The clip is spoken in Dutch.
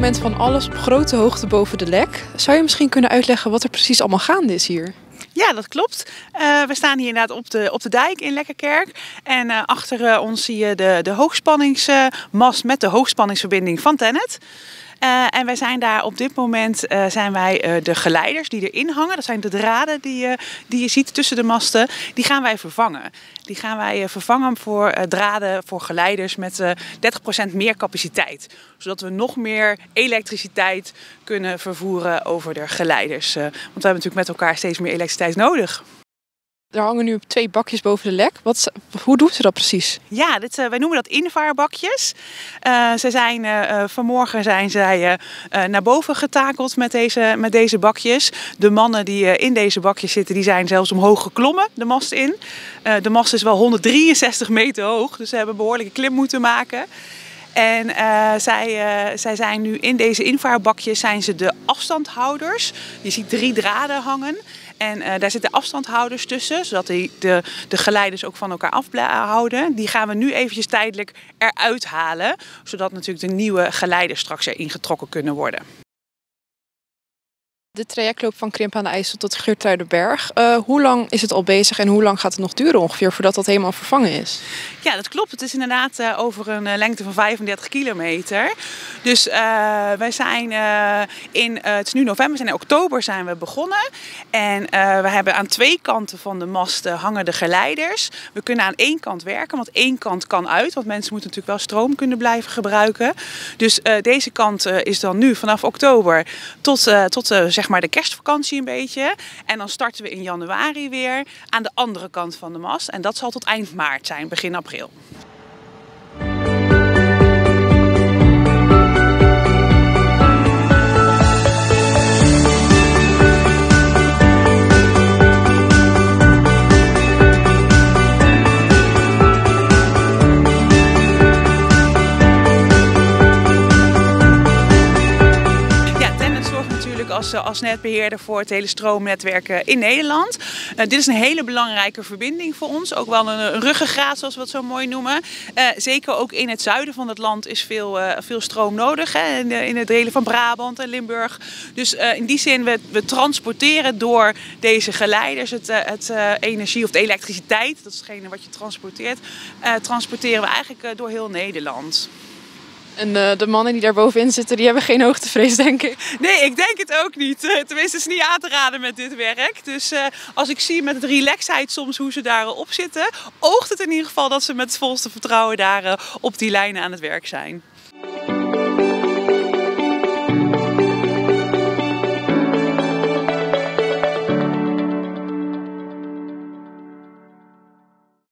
moment van alles op grote hoogte boven de lek. Zou je misschien kunnen uitleggen wat er precies allemaal gaande is hier? Ja, dat klopt. Uh, we staan hier inderdaad op de, op de dijk in Lekkerkerk. En uh, achter uh, ons zie je de, de hoogspanningsmast met de hoogspanningsverbinding van Tennet. Uh, en wij zijn daar op dit moment uh, zijn wij uh, de geleiders die erin hangen. Dat zijn de draden die, die je ziet tussen de masten. Die gaan wij vervangen. Die gaan wij vervangen voor draden voor geleiders met 30% meer capaciteit. Zodat we nog meer elektriciteit kunnen vervoeren over de geleiders. want we hebben natuurlijk met elkaar steeds meer elektriciteit nodig. Er hangen nu twee bakjes boven de lek. Wat, hoe doen ze dat precies? Ja, dit, uh, wij noemen dat invaarbakjes. Uh, ze zijn, uh, vanmorgen zijn zij naar boven getakeld met deze, met deze bakjes. De mannen die in deze bakjes zitten, die zijn zelfs omhoog geklommen, de mast in. de mast is wel 163 meter hoog, dus ze hebben behoorlijke klim moeten maken. En uh, zij, uh, zij zijn nu in deze invaarbakjes zijn ze de afstandhouders. Je ziet drie draden hangen. En uh, daar zitten afstandhouders tussen, zodat die, de, de geleiders ook van elkaar afhouden. Die gaan we nu eventjes tijdelijk eruit halen, zodat natuurlijk de nieuwe geleiders straks erin getrokken kunnen worden. De trajectloop van Krimp aan de IJssel tot Geertruidenberg. Uh, hoe lang is het al bezig en hoe lang gaat het nog duren ongeveer voordat dat helemaal vervangen is? Ja, dat klopt. Het is inderdaad uh, over een uh, lengte van 35 kilometer. Dus wij zijn in, het is nu november, in oktober zijn we begonnen. En we hebben aan twee kanten van de masten hangen de geleiders. We kunnen aan één kant werken, want één kant kan uit. Want mensen moeten natuurlijk wel stroom kunnen blijven gebruiken. Dus deze kant is dan nu vanaf oktober tot, tot zeg maar de kerstvakantie een beetje. En dan starten we in januari weer aan de andere kant van de mast. En dat zal tot eind maart zijn, begin april. Als, als netbeheerder voor het hele stroomnetwerk in Nederland. Uh, dit is een hele belangrijke verbinding voor ons. Ook wel een, ruggengraat, zoals we het zo mooi noemen. Zeker ook in het zuiden van het land is veel, veel stroom nodig. Hè, in, de, in delen van Brabant en Limburg. Dus in die zin, we, we transporteren door deze geleiders het, het energie of de elektriciteit, dat is hetgene wat je transporteert, transporteren we eigenlijk door heel Nederland. En uh, de mannen die daar bovenin zitten, die hebben geen hoogtevrees, denk ik. Nee, ik denk het ook niet. Uh, tenminste, het is niet aan te raden met dit werk. Dus uh, als ik zie met het relaxheid soms hoe ze daarop zitten, oogt het in ieder geval dat ze met het volste vertrouwen daar op die lijnen aan het werk zijn.